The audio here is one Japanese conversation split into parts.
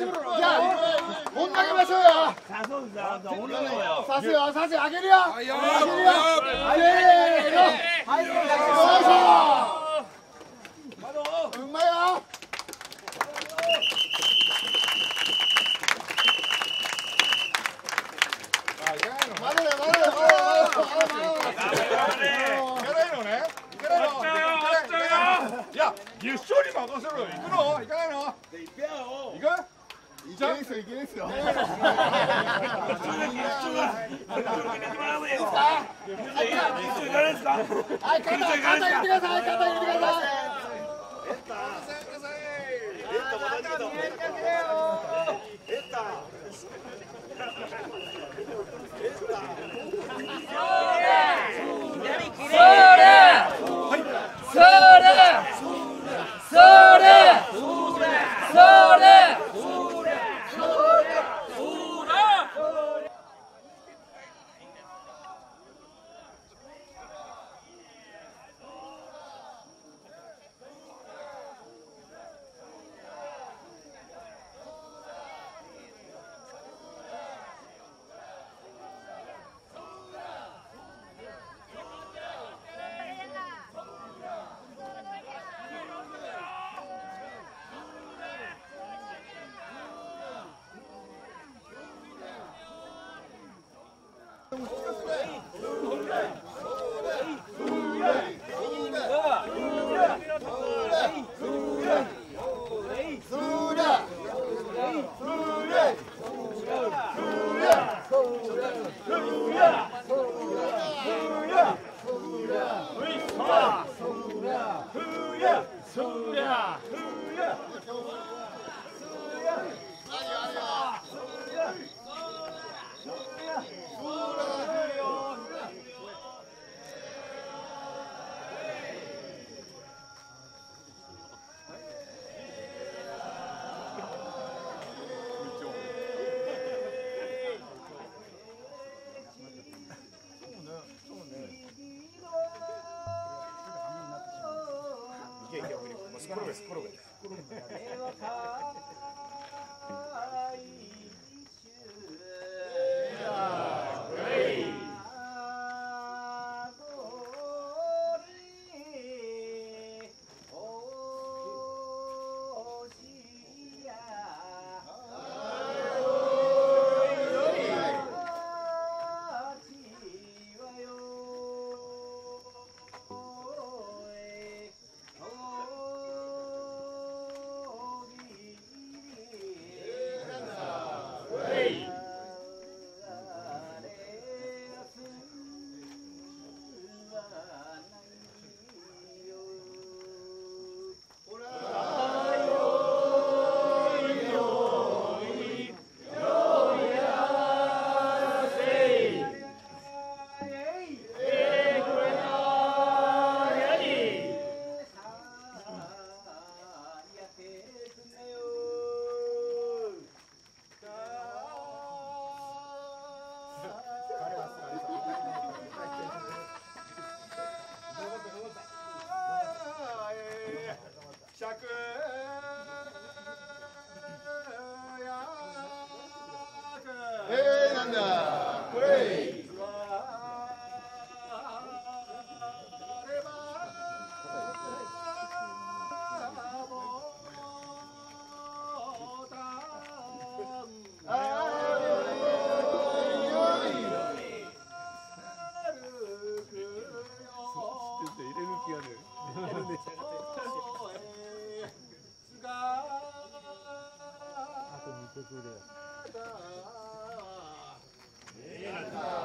야, 못 나게 마셔야. 사서 사서 올라가요. 사서야, 사서 아게리야. 아게리야. 아게리야. 아이고, 사서. はいいいそれそれそれいやいや無理もうすっ転がすっ転がす。てくれ。よ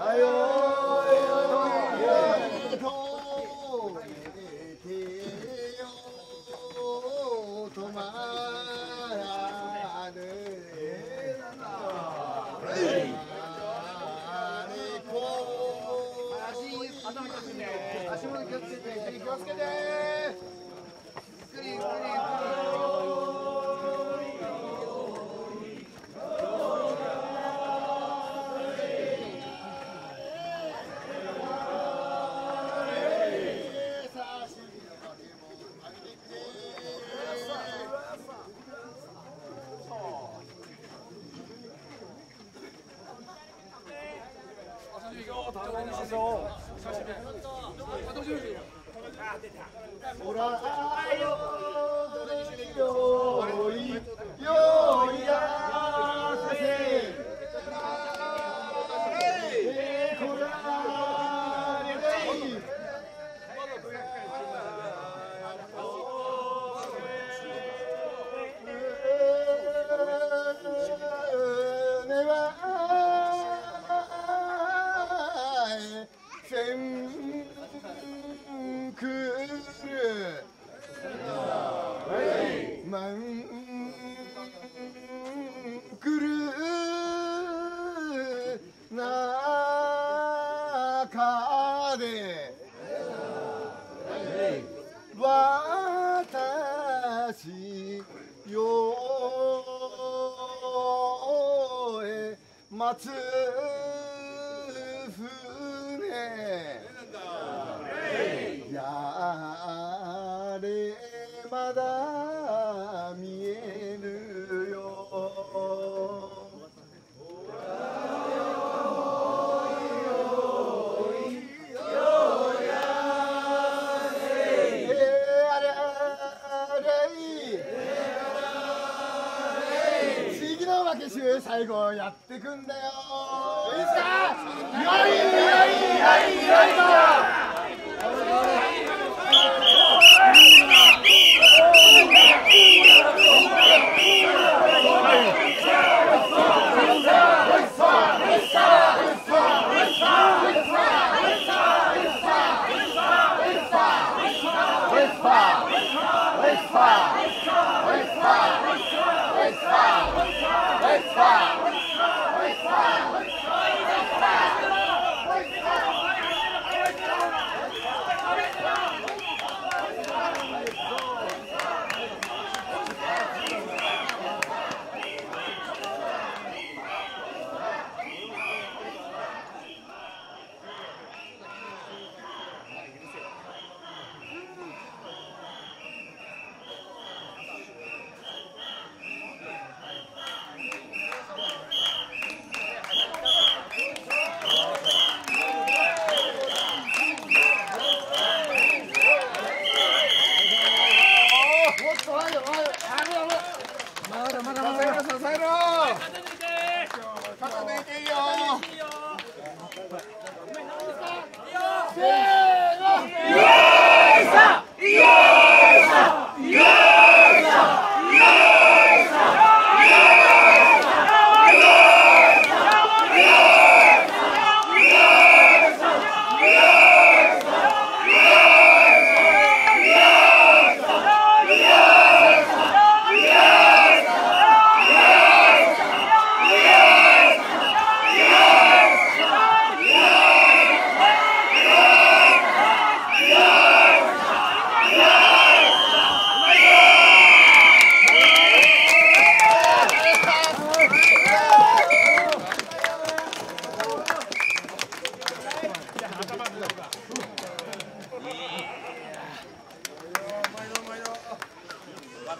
哎呦！よいよいやで。私よえ待次の負け集最後やってくんだよ。いいっすか？よいよいよいよいと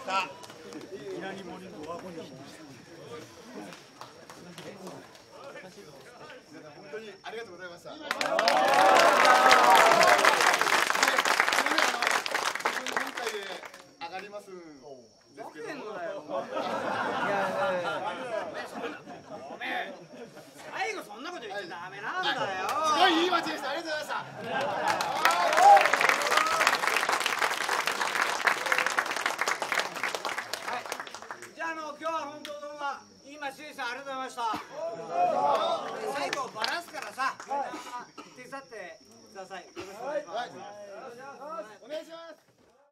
本当にありがとうございました。今回で上がりますんですけど。最後そんなこと言っちゃダメなんだよ。すごいいい街でした。ありがとうございました。